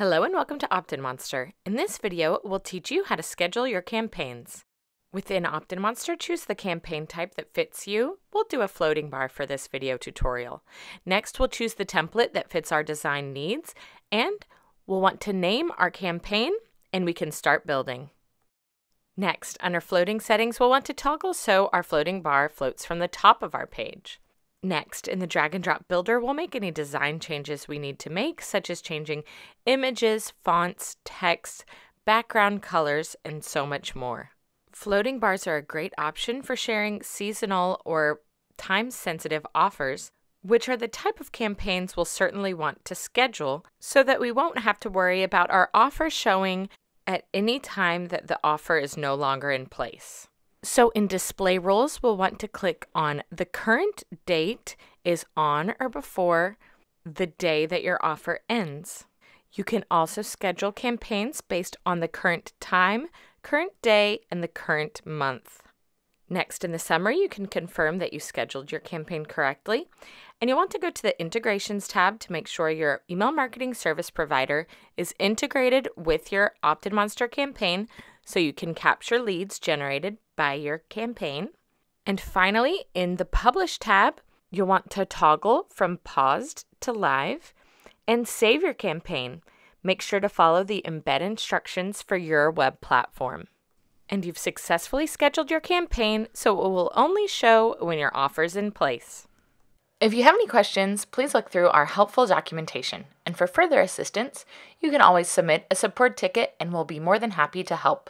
Hello and welcome to OptinMonster. In this video, we'll teach you how to schedule your campaigns. Within OptinMonster, choose the campaign type that fits you. We'll do a floating bar for this video tutorial. Next, we'll choose the template that fits our design needs, and we'll want to name our campaign, and we can start building. Next, under floating settings, we'll want to toggle so our floating bar floats from the top of our page. Next, in the drag and drop builder, we'll make any design changes we need to make, such as changing images, fonts, text, background colors, and so much more. Floating bars are a great option for sharing seasonal or time sensitive offers, which are the type of campaigns we'll certainly want to schedule so that we won't have to worry about our offer showing at any time that the offer is no longer in place. So in display rules, we'll want to click on the current date is on or before the day that your offer ends. You can also schedule campaigns based on the current time, current day, and the current month. Next, in the summary, you can confirm that you scheduled your campaign correctly. And you'll want to go to the Integrations tab to make sure your email marketing service provider is integrated with your OptinMonster campaign so you can capture leads generated by your campaign. And finally, in the Publish tab, you'll want to toggle from paused to live and save your campaign. Make sure to follow the embed instructions for your web platform. And you've successfully scheduled your campaign, so it will only show when your offer is in place. If you have any questions, please look through our helpful documentation. And for further assistance, you can always submit a support ticket and we'll be more than happy to help.